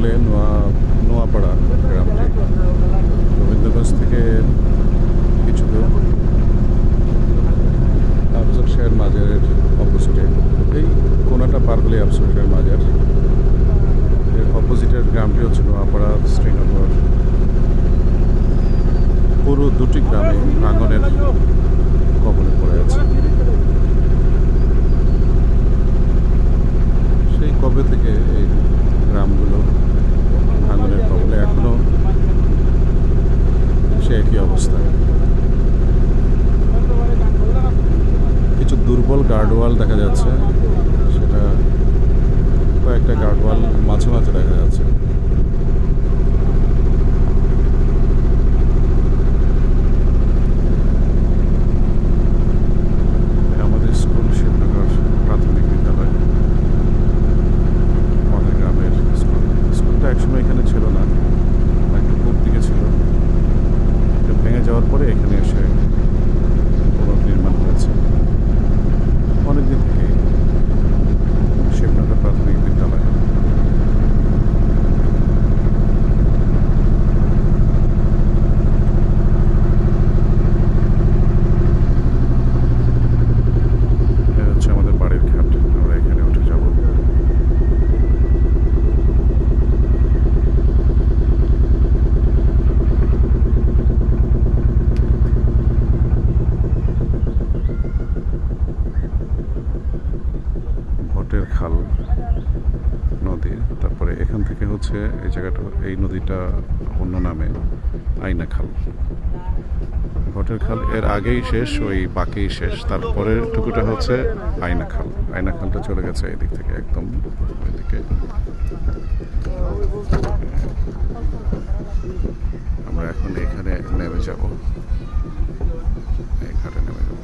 বলে নোয়া, নোয়াপাড়া গ্রামটি। রবীন্দ্রগঞ্জ থেকে কিছু দূর। আফজল শাহের মাজারের অপোজিটে। এই কোনাটা পার হলে আফজল শাহের মাজার। এর অপোজিটের গ্রামটি হচ্ছে নোয়াপাড়া শ্রীনগর। পুরো দুটি গ্রামে আঙ্গনের কবলে পড়ে আছে। থেকে এই গ্রামগুলো ভাঙনের কবলে এখনও সে একই অবস্থা। কিছু দুর্বল গার্ডওয়াল দেখা যাচ্ছে। খাল নদী, তারপরে এখান থেকে হচ্ছে এই জায়গাটা, এই নদীটা অন্য নামে আইনা খাল ভটের খাল এর আগেই শেষ, ওই বাকি শেষ তারপরে টুকুটা হচ্ছে আয়না খাল আয়না খালটা চলে গেছে এদিক থেকে, একদম ওইদিকে। আমরা এখন এখানে নেমে যাব। ঘাটে নেমে যাব।